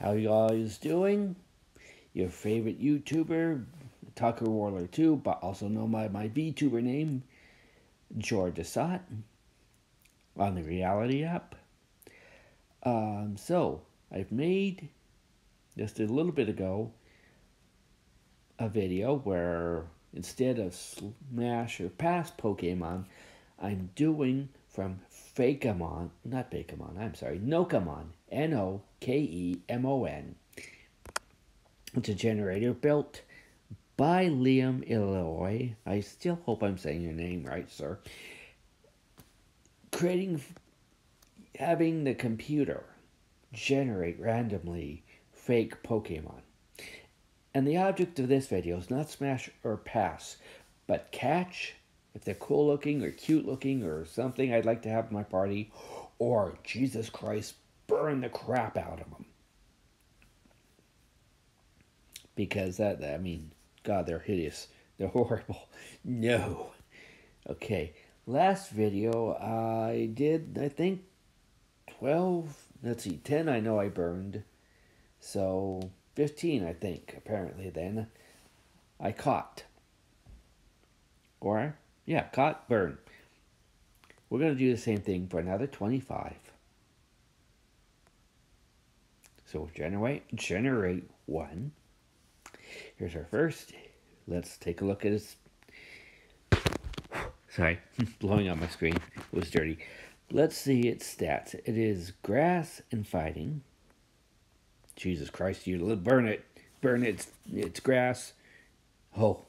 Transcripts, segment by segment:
How you guys doing? Your favorite YouTuber, Tucker Warler 2, but also know by my VTuber name, George Assat, on the Reality app. Um, so, I've made, just a little bit ago, a video where instead of Smash or Pass Pokemon, I'm doing from Fakemon, not Fakemon, I'm sorry, Nokemon, N O K E M O N. It's a generator built by Liam Eloie. I still hope I'm saying your name right, sir. Creating, having the computer generate randomly fake Pokemon. And the object of this video is not smash or pass, but catch, if they're cool looking or cute looking or something I'd like to have in my party, or Jesus Christ, burn the crap out of them. Because that, I mean, God, they're hideous. They're horrible. No. Okay, last video I did, I think, 12, let's see, 10 I know I burned. So, 15 I think, apparently then, I caught. Or, yeah, caught, burn. We're going to do the same thing for another 25. So generate, generate one. Here's our first. Let's take a look at his. Sorry, blowing on my screen. It was dirty. Let's see its stats. It is grass and fighting. Jesus Christ, you burn it. Burn it. It's, it's grass. Oh,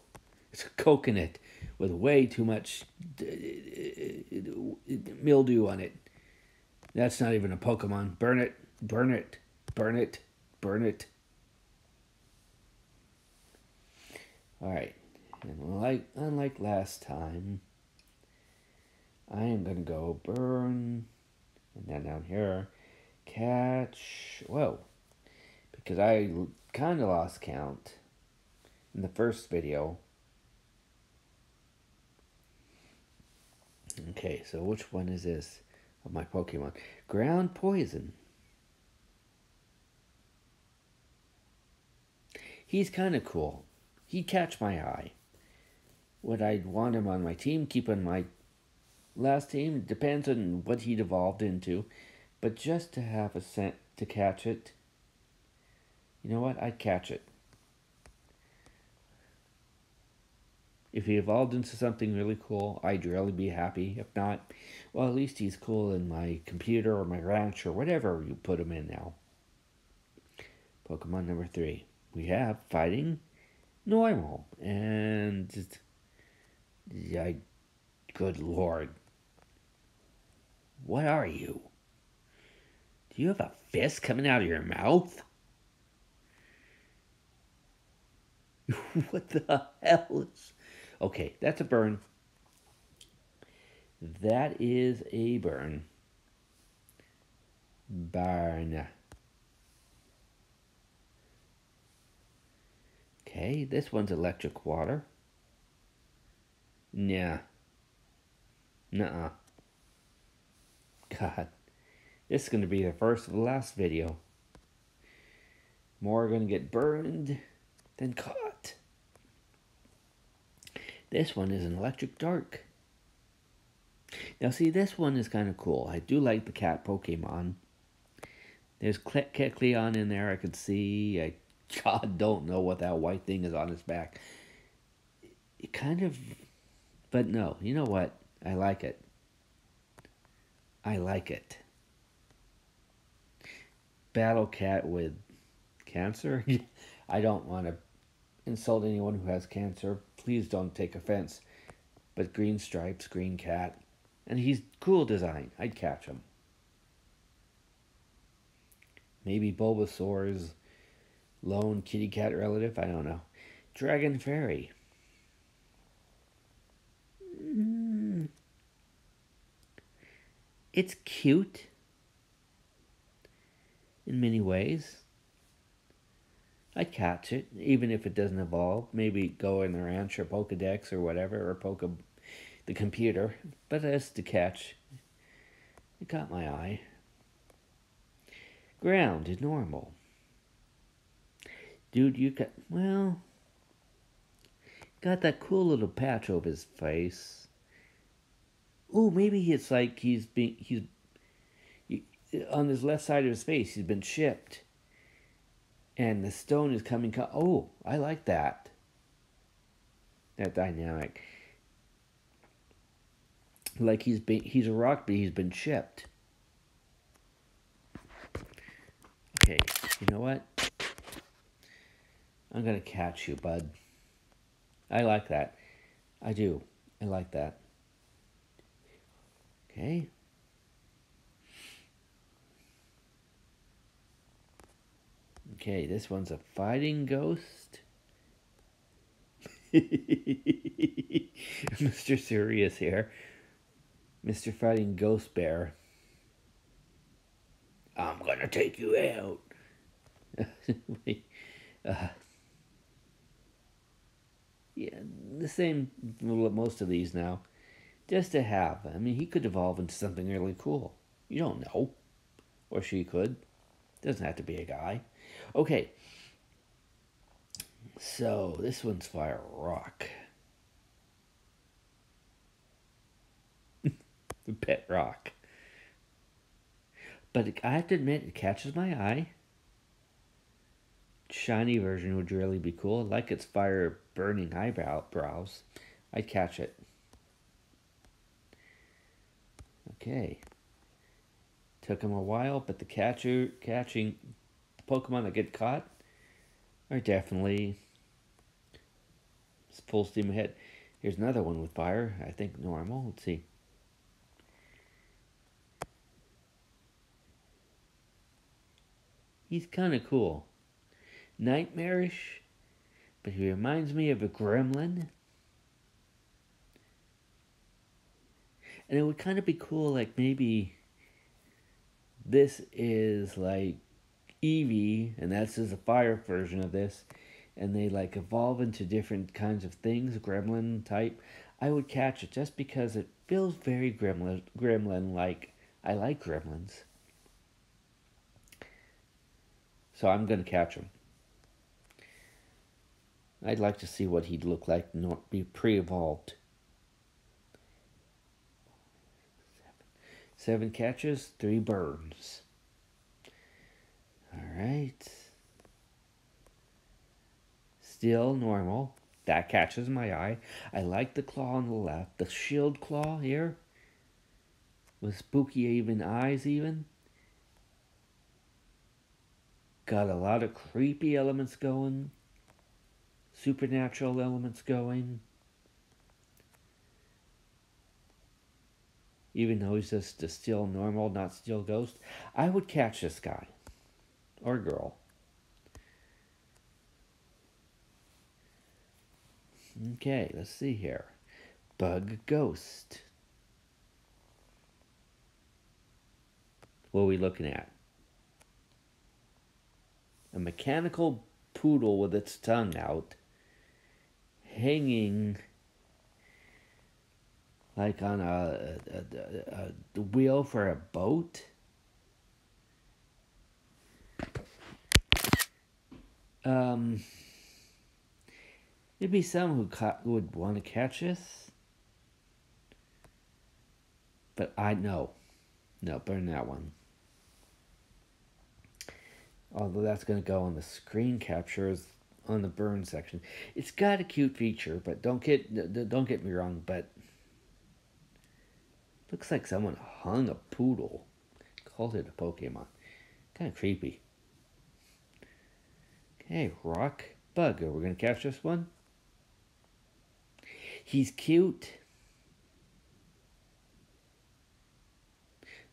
it's a coconut with way too much mildew on it. That's not even a Pokemon. Burn it. Burn it. Burn it. Burn it. Alright. And like unlike last time, I am gonna go burn and then down here catch whoa. Because I kinda lost count in the first video. Okay, so which one is this of my Pokemon? Ground poison. He's kind of cool. He'd catch my eye. Would I want him on my team, keep on my last team? Depends on what he'd evolved into. But just to have a scent to catch it, you know what? I'd catch it. If he evolved into something really cool, I'd really be happy. If not, well, at least he's cool in my computer or my ranch or whatever you put him in now. Pokemon number three. We have fighting normal. And yeah good lord. What are you? Do you have a fist coming out of your mouth? What the hell is okay that's a burn that is a burn burn Okay, this one's electric water. Nah. Nuh-uh. God. This is going to be the first of the last video. More are going to get burned than caught. This one is an electric dark. Now see, this one is kind of cool. I do like the cat Pokemon. There's Kecleon in there I can see. I God don't know what that white thing is on his back. It kind of, but no, you know what? I like it. I like it. Battle cat with cancer? I don't want to insult anyone who has cancer. Please don't take offense. But green stripes, green cat. And he's cool design. I'd catch him. Maybe Bulbasaur's lone kitty cat relative. I don't know. Dragon Fairy. It's cute in many ways. I'd catch it, even if it doesn't evolve. Maybe go in the ranch or Pokedex or whatever, or Poke the computer. But as to catch, it caught my eye. Ground is normal. Dude, you got, well, got that cool little patch over his face. Oh, maybe it's like he's being, he's, he, on his left side of his face, he's been chipped. And the stone is coming, oh, I like that. That dynamic. Like he's been, he's a rock, but he's been chipped. Okay, you know what? I'm gonna catch you, bud. I like that. I do. I like that. Okay. Okay, this one's a fighting ghost. Mr. Serious here. Mr. Fighting Ghost Bear. I'm gonna take you out. uh, yeah, the same most of these now. Just to have. I mean, he could evolve into something really cool. You don't know. Or she could. Doesn't have to be a guy. Okay. So, this one's Fire Rock. the pet rock. But I have to admit, it catches my eye. Shiny version would really be cool. I like its fire burning eyebrow brows. I'd catch it. Okay. Took him a while, but the catcher catching Pokemon that get caught are definitely full steam ahead. Here's another one with fire. I think normal. Let's see. He's kind of cool. Nightmarish, but he reminds me of a gremlin. And it would kind of be cool, like maybe this is like Eevee, and that's just a fire version of this, and they like evolve into different kinds of things, gremlin type. I would catch it just because it feels very gremlin gremlin like. I like gremlins. So I'm going to catch him. I'd like to see what he'd look like not be pre-evolved. Seven catches, three burns. All right. Still normal. That catches my eye. I like the claw on the left. The shield claw here. With spooky even eyes even. Got a lot of creepy elements going, supernatural elements going. Even though he's just a still normal, not still ghost, I would catch this guy or girl. Okay, let's see here. Bug Ghost. What are we looking at? a mechanical poodle with its tongue out, hanging like on a, a, a, a wheel for a boat. Um, there'd be some who ca- would want to catch us, but I know, no, burn that one although that's going to go on the screen captures on the burn section. It's got a cute feature, but don't get don't get me wrong, but looks like someone hung a poodle, called it a Pokemon. Kind of creepy. Okay, rock bug. Are we gonna catch this one? He's cute.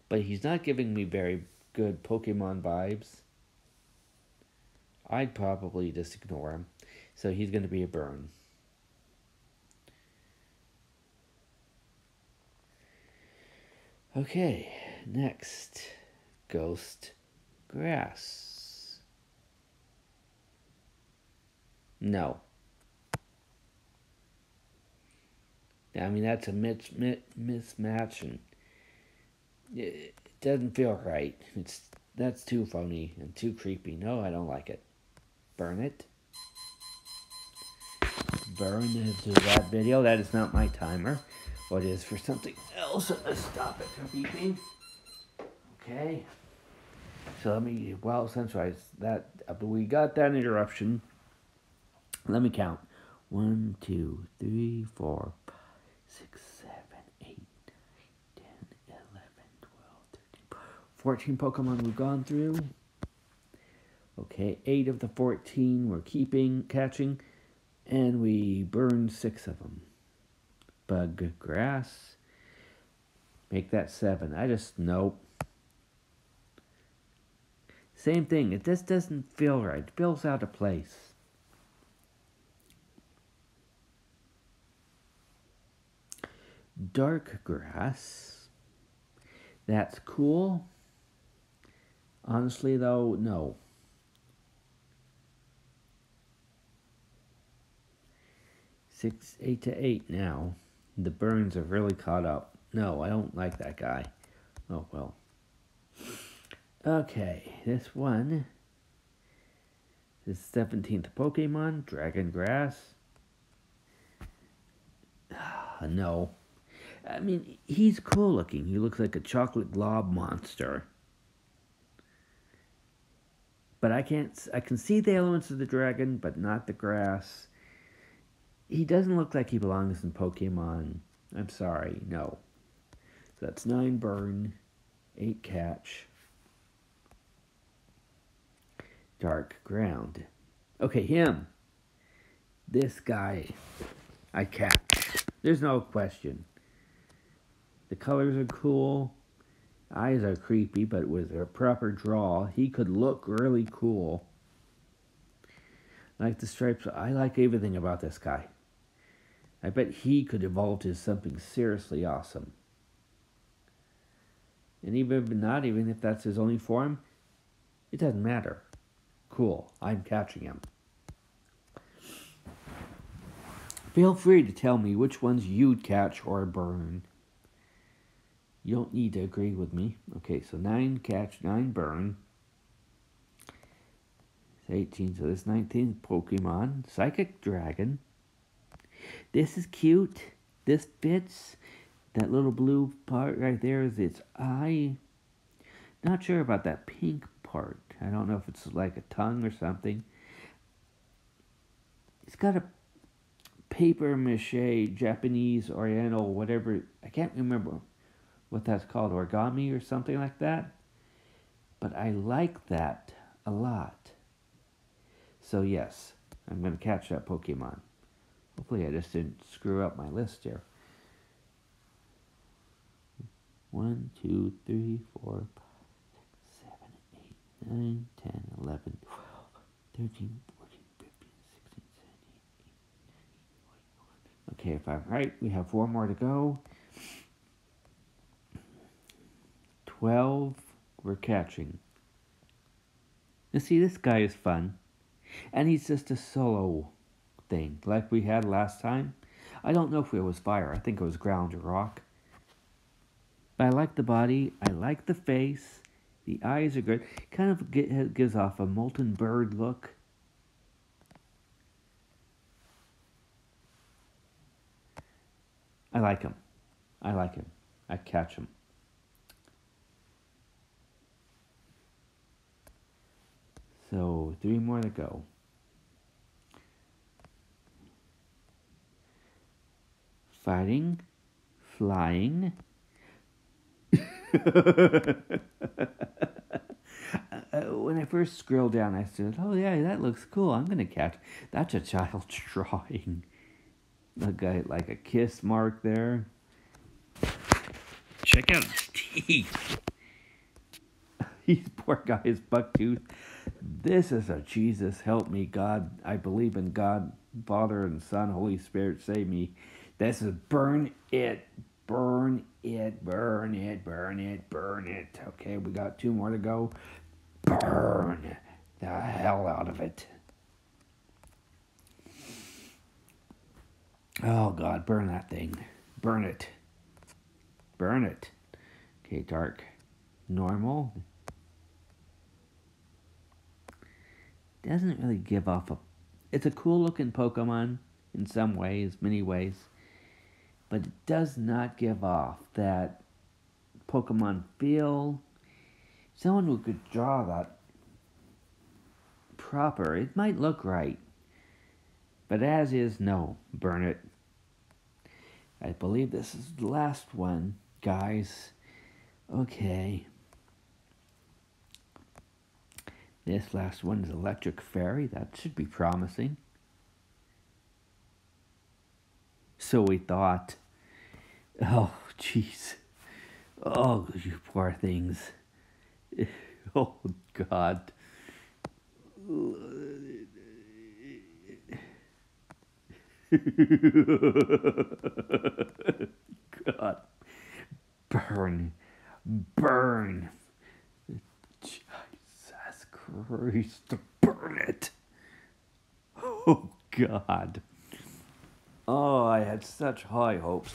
But he's not giving me very good Pokemon vibes. I'd probably just ignore him. So he's going to be a burn. Okay, next Ghost Grass. No. I mean, that's a mis- mismatch, and it doesn't feel right. It's that's too phony and too creepy. No, I don't like it burn it. burn that video. That is not my timer. What is for something else. Let's stop it from beeping. Okay. So let me, well, since I, that, we got that interruption, let me count. One, two, three, four, five, six, seven, eight, nine, ten, eleven, twelve, thirteen, fourteen Pokemon we've gone through. Okay, eight of the 14 we're keeping, catching, and we burned six of them. Bug grass. Make that seven. I just, nope. Same thing. It just doesn't feel right. It feels out of place. Dark grass. That's cool. Honestly, though, no. Six, eight to eight now. The burns have really caught up. No, I don't like that guy. Oh, well. Okay, this one is 17th Pokemon, Dragon Grass. no. I mean, he's cool looking. He looks like a chocolate glob monster. But I can't, I can see the elements of the dragon, but not the grass. He doesn't look like he belongs in Pokemon. I'm sorry, no. So that's nine burn, eight catch. Dark ground. Okay, him. This guy, I catch. There's no question. The colors are cool. Eyes are creepy, but with a proper draw, he could look really cool. Like the stripes, I like everything about this guy. I bet he could evolve to something seriously awesome. And even if not, even if that's his only form, it doesn't matter. Cool, I'm catching him. Feel free to tell me which ones you'd catch or burn. You don't need to agree with me. Okay, so 9 catch, 9 burn. It's 18, so this 19th Pokemon. Psychic Dragon. This is cute. This fits. That little blue part right there is its eye. Not sure about that pink part. I don't know if it's like a tongue or something. It's got a paper mache Japanese oriental whatever I can't remember what that's called origami or something like that but I like that a lot so yes I'm going to catch that Pokemon Hopefully I just didn't screw up my list here. 1, 2, 3, 4, 5, 6, 7, 8, 9, 10, 11, 12, 13, 14, 15, 16, 17, 18, 19, 20. Okay, if I'm right, we have four more to go. 12 we're catching. Now see, this guy is fun. And he's just a solo thing like we had last time. I don't know if it was fire. I think it was ground or rock. But I like the body. I like the face. The eyes are good. Kind of get, gives off a molten bird look. I like him. I like him. I catch him. So, three more to go. fighting, flying. Uh, when I first scrolled down, I said, "Oh yeah, that looks cool. I'm gonna catch. That's a child drawing. A guy like a kiss mark there. Check out his teeth. He's poor guy is buck tooth. This is a Jesus help me God. I believe in God, Father and Son, Holy Spirit, save me. This is burn it, burn it, burn it, burn it, burn it. Okay, we got two more to go. Burn the hell out of it. Oh God, burn that thing. Burn it. Burn it. Okay, dark. Normal. Doesn't really give off a. It's a cool looking Pokemon in some ways, many ways, but it does not give off that Pokemon feel. Someone who could draw that proper, it might look right. But as is, no, burn it. I believe this is the last one, guys. Okay. This last one is Electric Fairy. That should be promising. So we thought. Oh, jeez. Oh, you poor things. Oh, God. God. Burn. Burn. Christ. Burn it. Oh, God. Oh, I had such high hopes.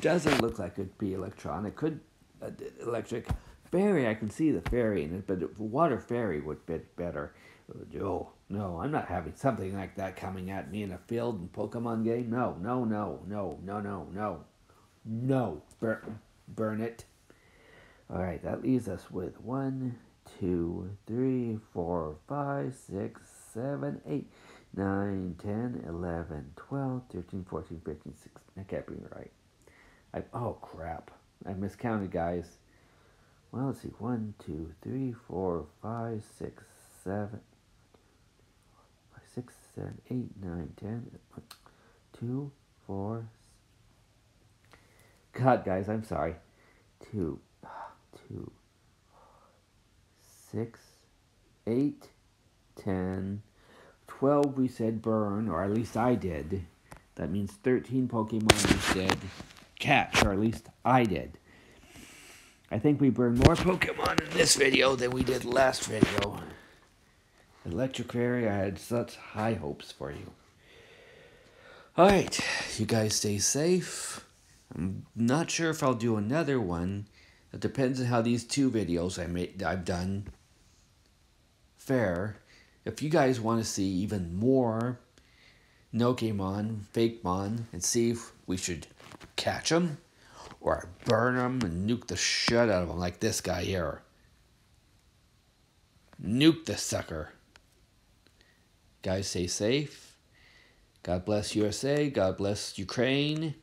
Doesn't look like it'd be electronic. Could uh, electric fairy? I can see the fairy in it, but water fairy would be better. Oh no, I'm not having something like that coming at me in a field and Pokemon game. No, no, no, no, no, no, no, no. Burn, burn it. All right, that leaves us with one, two, three, four, five, six, seven, eight. 9, 10, 11, 12, 13, 14, 15, 16. I can't be right. I, oh, crap. I miscounted, guys. Well, let's see. 1, 2, 3, 4, 5, 6, 7, 6, 7, 8, 9, 10, 2, 4. God, guys, I'm sorry. 2, ah, 2, 6, eight, ten, twelve. we said burn, or at least I did. That means 13 Pokemon we said catch, or at least I did. I think we burned more Pokemon in this video than we did last video. Electric Fairy, I had such high hopes for you. Alright, you guys stay safe. I'm not sure if I'll do another one. It depends on how these two videos I made I've done fare. If you guys want to see even more Nokemon, Fakemon, and see if we should catch them or burn them and nuke the shit out of them like this guy here. Nuke the sucker. Guys, stay safe. God bless USA. God bless Ukraine.